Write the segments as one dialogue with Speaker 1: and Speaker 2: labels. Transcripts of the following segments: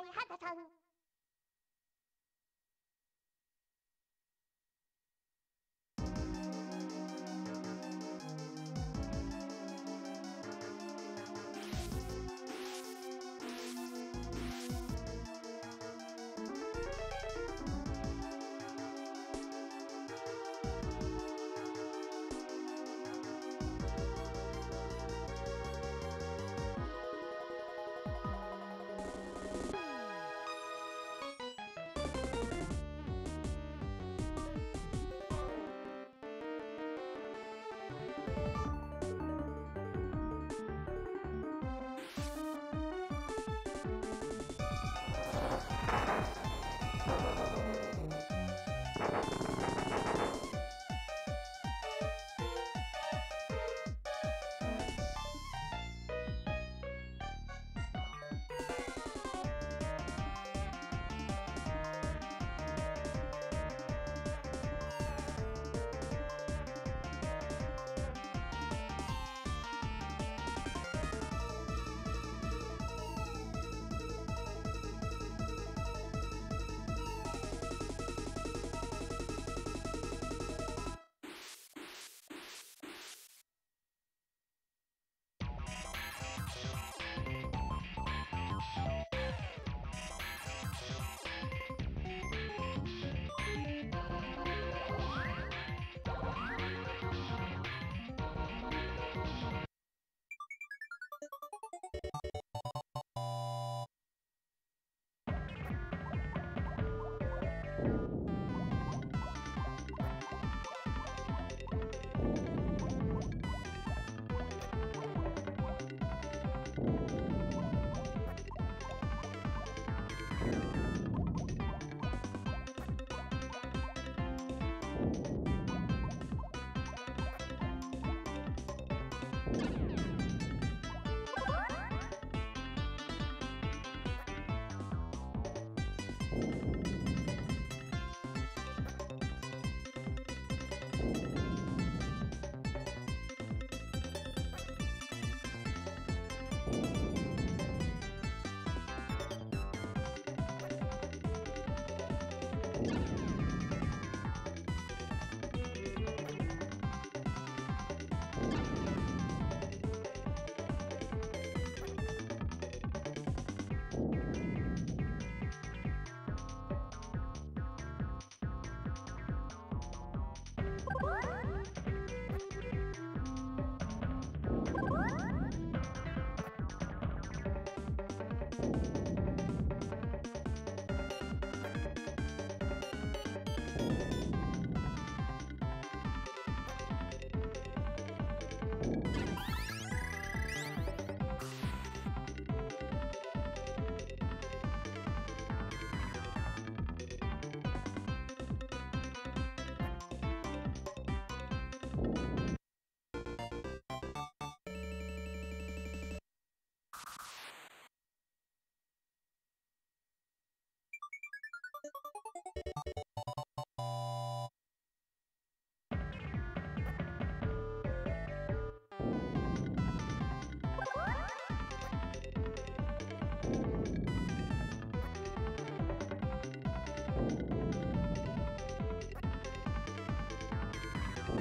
Speaker 1: いはたさん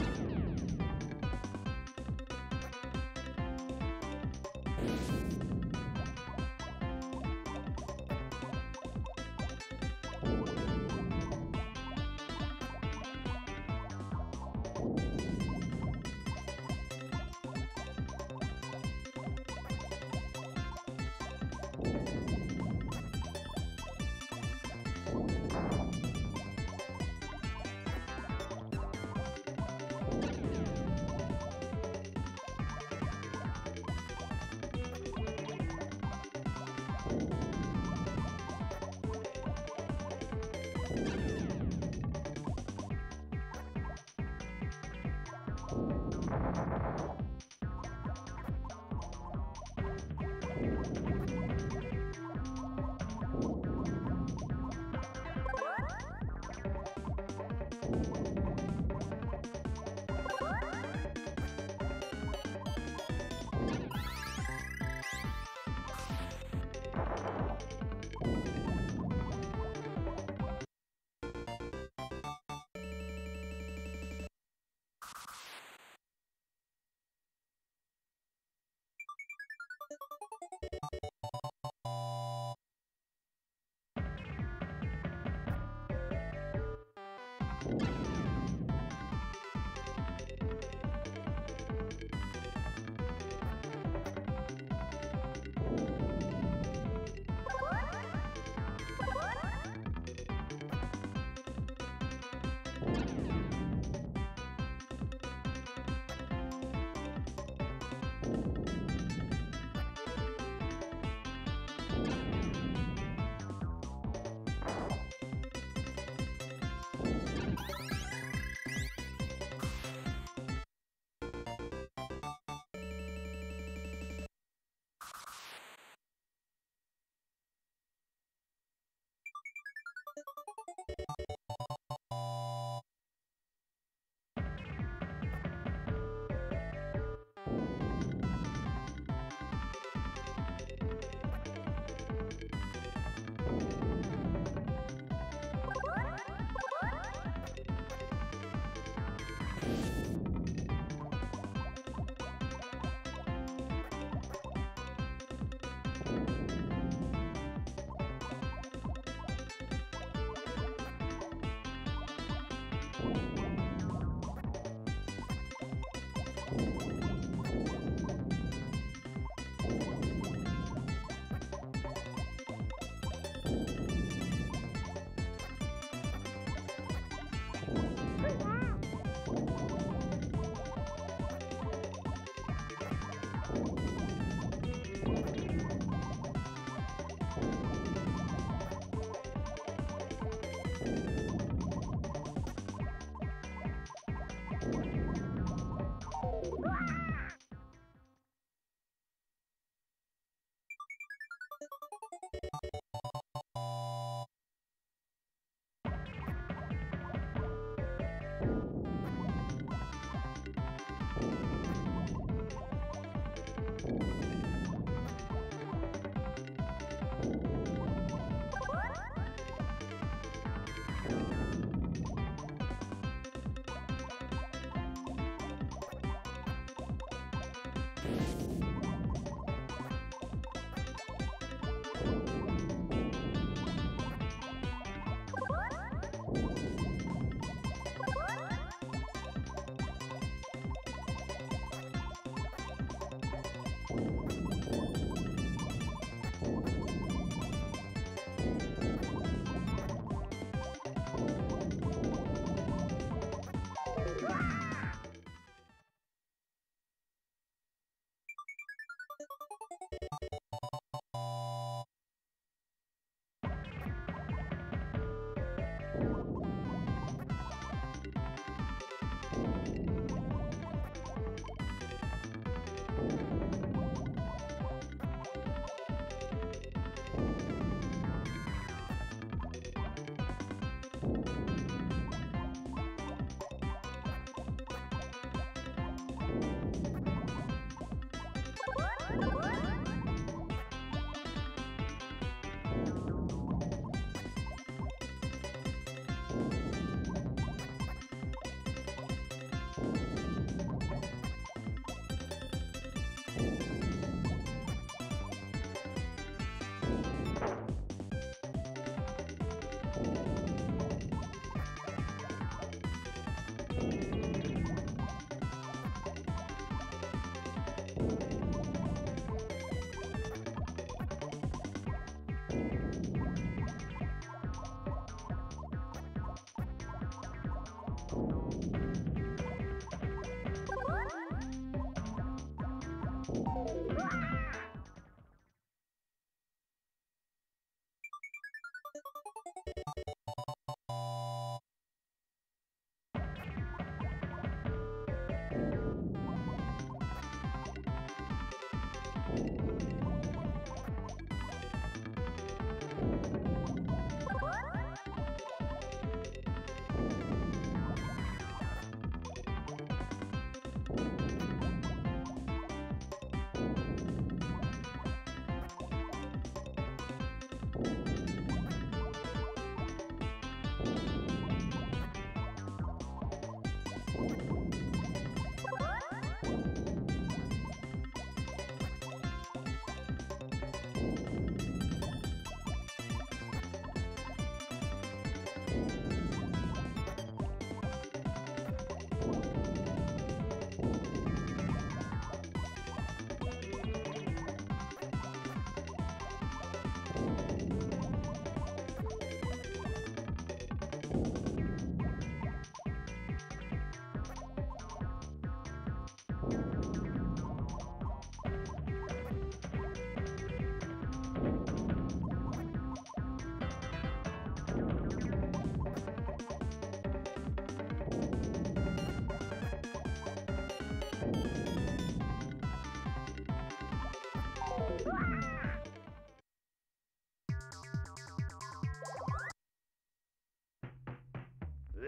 Speaker 2: you Holy Thank you.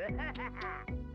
Speaker 1: Ha ha ha!